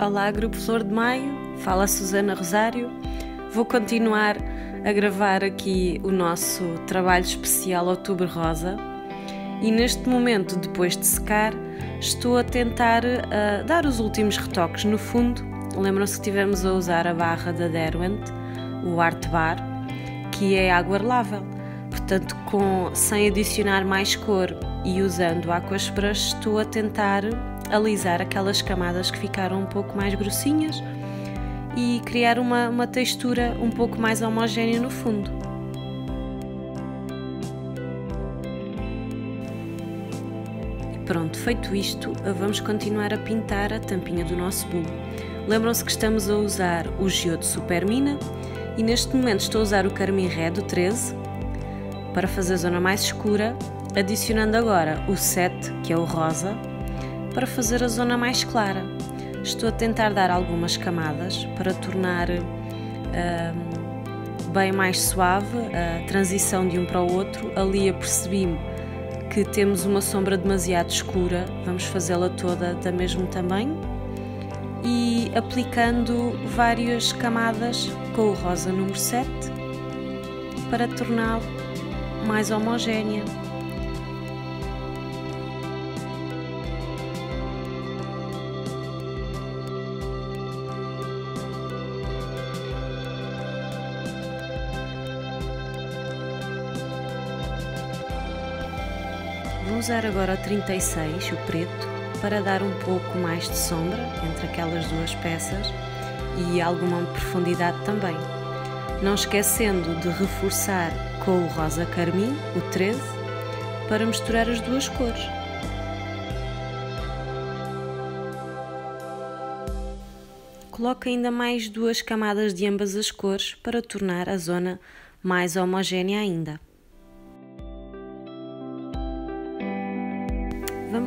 Olá, Grupo Flor de Maio, fala Susana Rosário. Vou continuar a gravar aqui o nosso trabalho especial Outubro Rosa e neste momento, depois de secar, estou a tentar uh, dar os últimos retoques no fundo. Lembram-se que tivemos a usar a barra da Derwent, o Art Bar, que é água relável. Portanto, com, sem adicionar mais cor e usando Aquas Brush, estou a tentar alisar aquelas camadas que ficaram um pouco mais grossinhas e criar uma, uma textura um pouco mais homogénea no fundo. Pronto, feito isto, vamos continuar a pintar a tampinha do nosso bolo. Lembram-se que estamos a usar o Geodo Supermina e neste momento estou a usar o Carmim Red, o 13, para fazer a zona mais escura, adicionando agora o 7, que é o rosa, para fazer a zona mais clara. Estou a tentar dar algumas camadas para tornar uh, bem mais suave a transição de um para o outro. Ali apercebi-me que temos uma sombra demasiado escura, vamos fazê-la toda da mesmo tamanho e aplicando várias camadas com o rosa número 7 para torná-lo mais homogénea. Vou usar agora o 36, o preto, para dar um pouco mais de sombra entre aquelas duas peças e alguma profundidade também. Não esquecendo de reforçar com o rosa carmim, o 13, para misturar as duas cores. Coloque ainda mais duas camadas de ambas as cores para tornar a zona mais homogénea ainda.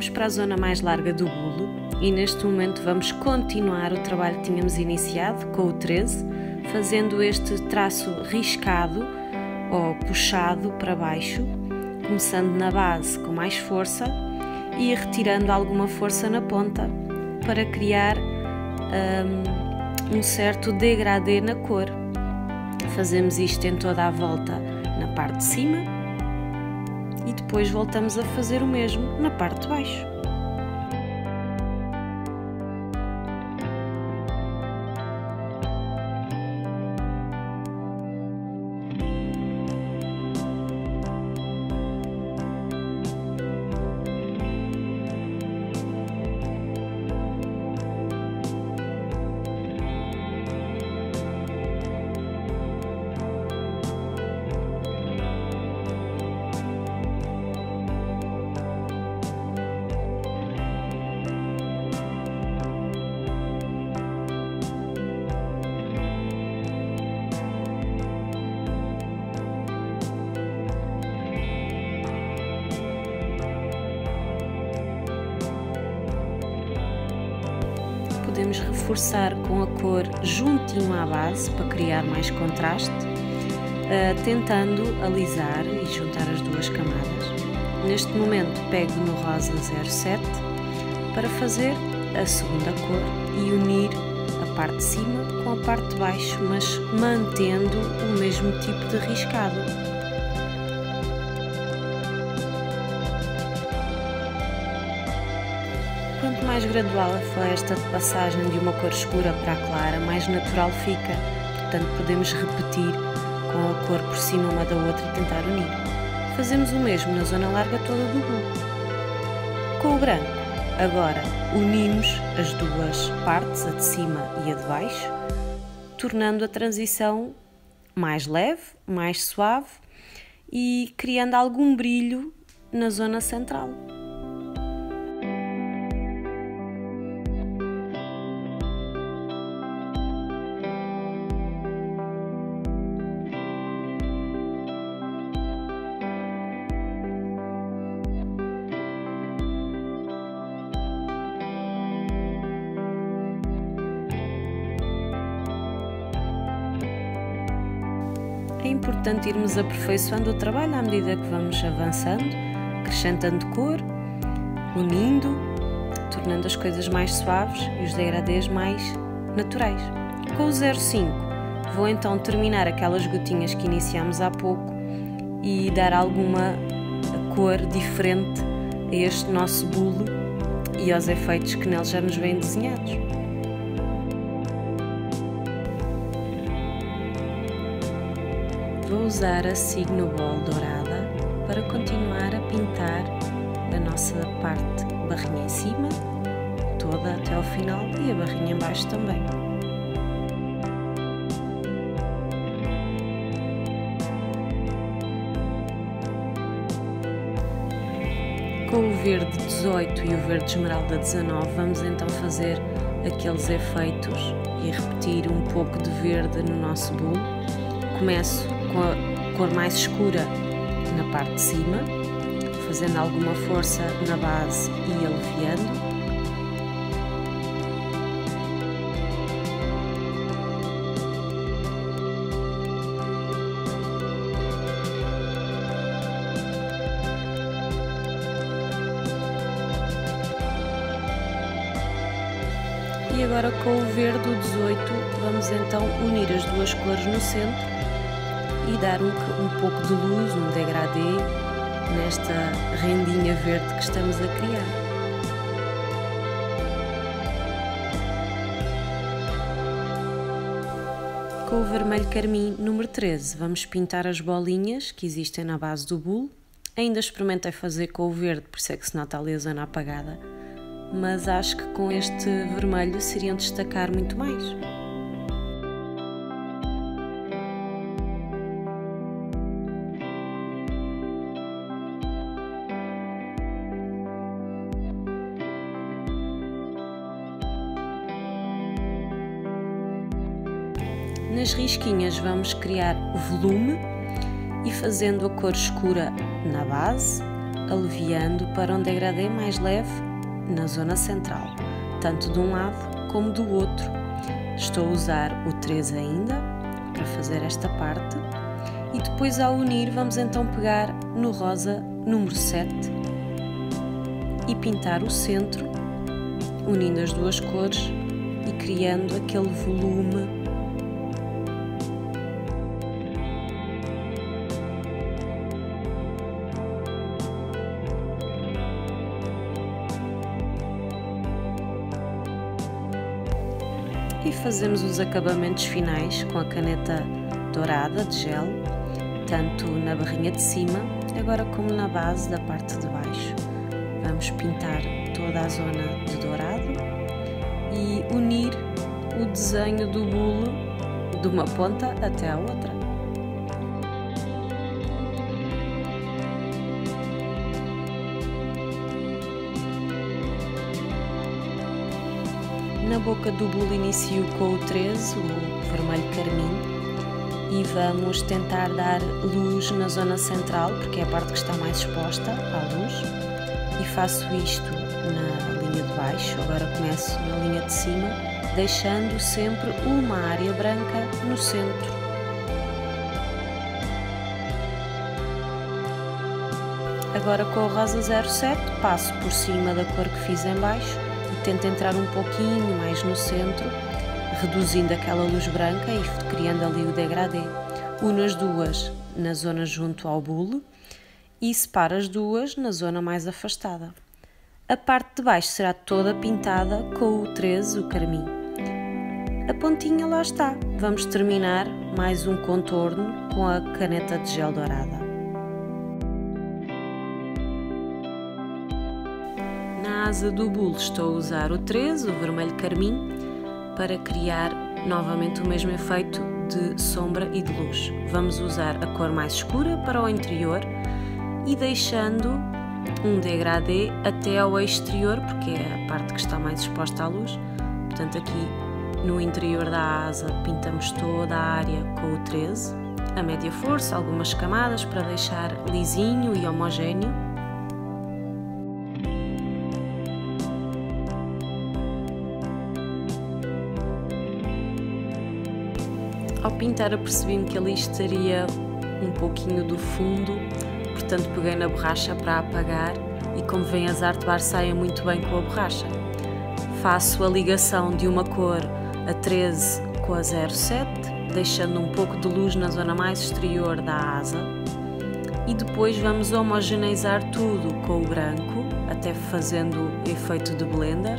Vamos para a zona mais larga do bolo e neste momento vamos continuar o trabalho que tínhamos iniciado com o 13, fazendo este traço riscado ou puxado para baixo, começando na base com mais força e retirando alguma força na ponta para criar um, um certo degradê na cor. Fazemos isto em toda a volta na parte de cima e depois voltamos a fazer o mesmo na parte de baixo. Reforçar com a cor juntinho à base para criar mais contraste, uh, tentando alisar e juntar as duas camadas. Neste momento pego no rosa 07 para fazer a segunda cor e unir a parte de cima com a parte de baixo, mas mantendo o mesmo tipo de riscado. Quanto mais gradual for esta passagem de uma cor escura para a clara, mais natural fica. Portanto, podemos repetir com a cor por cima uma da outra e tentar unir. Fazemos o mesmo na zona larga toda do bolo. Com o branco, agora unimos as duas partes, a de cima e a de baixo, tornando a transição mais leve, mais suave e criando algum brilho na zona central. Importante irmos aperfeiçoando o trabalho à medida que vamos avançando, acrescentando cor, unindo tornando as coisas mais suaves e os degradês mais naturais. Com o 05 vou então terminar aquelas gotinhas que iniciamos há pouco e dar alguma cor diferente a este nosso bolo e aos efeitos que nele já nos vêm desenhados. Vou usar a Signo Ball dourada para continuar a pintar a nossa parte barrinha em cima, toda até ao final e a barrinha em baixo também. Com o verde 18 e o verde esmeralda 19 vamos então fazer aqueles efeitos e repetir um pouco de verde no nosso bolo. Começo com a cor mais escura na parte de cima, fazendo alguma força na base e aliviando. E agora com o verde, o 18, vamos então unir as duas cores no centro e dar um, um pouco de luz, um degradê nesta rendinha verde que estamos a criar. Com o vermelho carmim número 13, vamos pintar as bolinhas que existem na base do bolo. Ainda experimentei fazer com o verde, por isso é que se nota a zona apagada mas acho que com este vermelho seriam destacar muito mais. Nas risquinhas vamos criar volume e fazendo a cor escura na base, aliviando para um degradê mais leve na zona central, tanto de um lado como do outro. Estou a usar o 3 ainda para fazer esta parte e depois ao unir vamos então pegar no rosa número 7 e pintar o centro, unindo as duas cores e criando aquele volume e fazemos os acabamentos finais com a caneta dourada de gel, tanto na barrinha de cima, agora como na base da parte de baixo. Vamos pintar toda a zona de dourado e unir o desenho do bolo de uma ponta até a outra. Na boca do bolo inicio com o 13, o vermelho carmim, e vamos tentar dar luz na zona central, porque é a parte que está mais exposta à luz, e faço isto na linha de baixo, agora começo na linha de cima, deixando sempre uma área branca no centro. Agora com o rosa 07 passo por cima da cor que fiz em baixo tenta entrar um pouquinho mais no centro, reduzindo aquela luz branca e criando ali o degradê. Uno as duas na zona junto ao bule e separa as duas na zona mais afastada. A parte de baixo será toda pintada com o 13, o carmim. A pontinha lá está. Vamos terminar mais um contorno com a caneta de gel dourada. Na asa do bolo estou a usar o 13, o vermelho carmim, para criar novamente o mesmo efeito de sombra e de luz. Vamos usar a cor mais escura para o interior e deixando um degradê até ao exterior, porque é a parte que está mais exposta à luz. Portanto, aqui no interior da asa pintamos toda a área com o 13, a média força, algumas camadas para deixar lisinho e homogéneo. Ao pintar apercebi-me que ali estaria um pouquinho do fundo, portanto peguei na borracha para apagar e como vem as art bar saem muito bem com a borracha. Faço a ligação de uma cor a 13 com a 07, deixando um pouco de luz na zona mais exterior da asa e depois vamos homogeneizar tudo com o branco, até fazendo efeito de blender,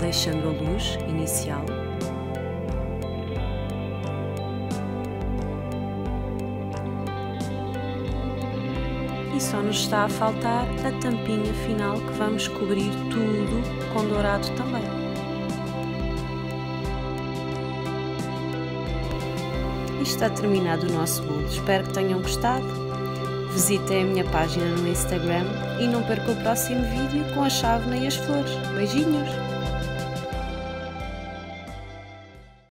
deixando a luz inicial. E só nos está a faltar a tampinha final que vamos cobrir tudo com dourado também. E está terminado o nosso bolo. Espero que tenham gostado. Visitem a minha página no Instagram e não percam o próximo vídeo com a chávena e as flores. Beijinhos!